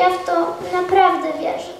Ja w to naprawdę wierzę.